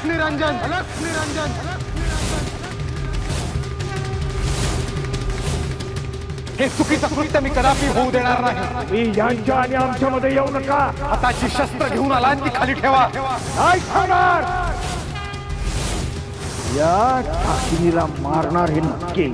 अलख निरंजन अलख निरंजन हे चुकीचं कृत्य मी कदापि होऊ देणार नाही. मी यांच्या आणि आमच्यामध्ये येऊ नका. हाताची शस्त्र घेऊन आला ती खाली ठेवा. नाही खाणार या ठाकिनीला मारणार हे नक्की.